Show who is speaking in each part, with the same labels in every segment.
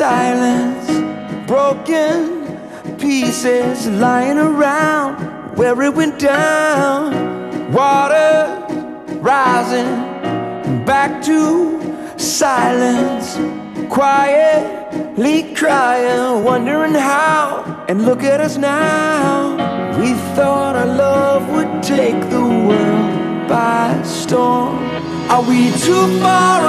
Speaker 1: silence, broken pieces lying around where it went down. Water rising back to silence, quietly crying, wondering how. And look at us now. We thought our love would take the world by storm. Are we too far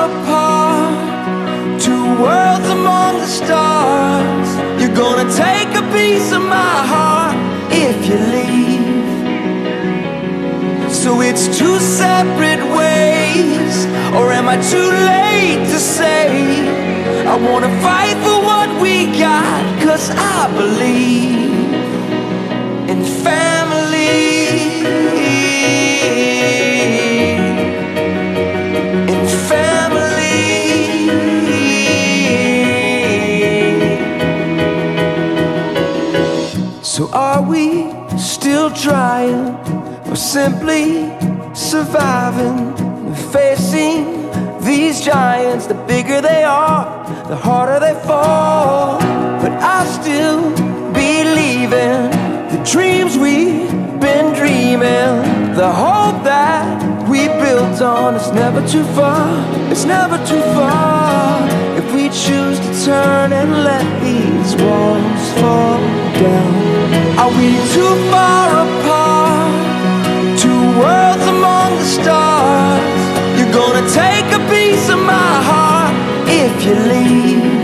Speaker 1: piece of my heart if you leave. So it's two separate ways, or am I too late to say? I wanna fight for what we got, cause I believe in family. So are we still trying, or simply surviving, facing these giants? The bigger they are, the harder they fall. But I still believe in the dreams we've been dreaming, the hope that we built on. It's never too far, it's never too far. If we choose to turn and let these walls fall down, are we too far apart? Two worlds among the stars. You're gonna take a piece of my heart if you leave.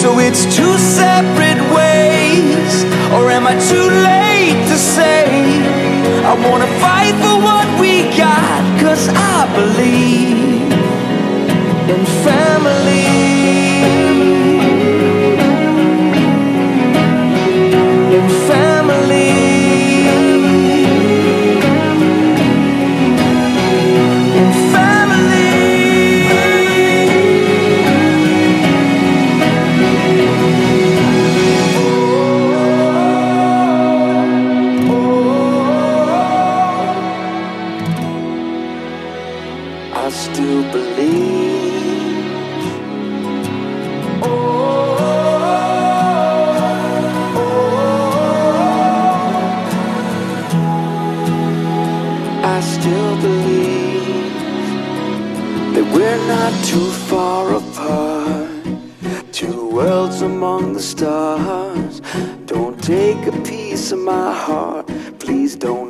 Speaker 1: So it's two separate ways, or am I too late to say? I wanna fight for what we got, cause I believe I still believe. Oh. oh, I still believe that we're not too far apart. Two worlds among the stars. Don't take a piece of my heart. Please don't.